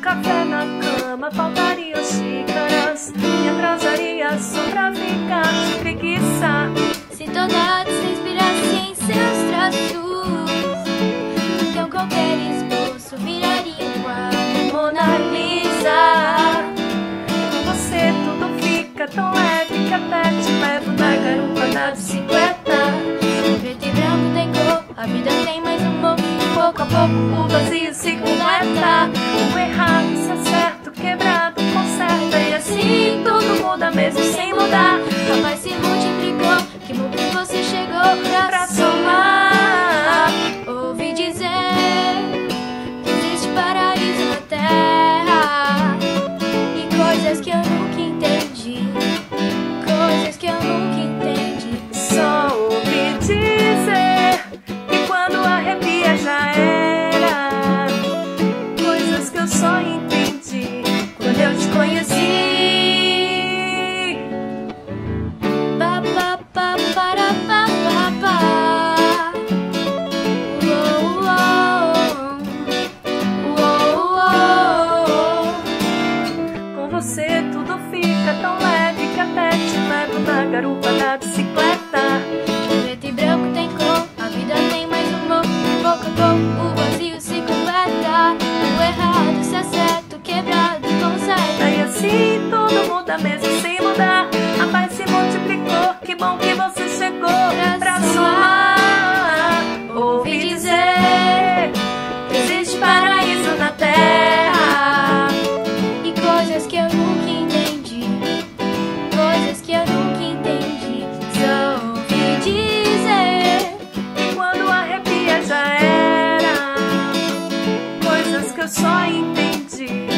café na cama, faltariam xícaras e atrasaria só pra ficar de preguiça. Se toda se inspirasse em seus traços, então qualquer esboço viraria uma Mona Lisa, com você tudo fica tão leve. garupa da bicicleta. Preto e branco tem cor, a vida tem mais humor. Pouco a pouco o vazio se completa. O errado se acerta, o quebrado consegue. Daí assim todo mundo mesmo mesa mudar. A paz se multiplicou, que bom que você chegou. Pra só entendi.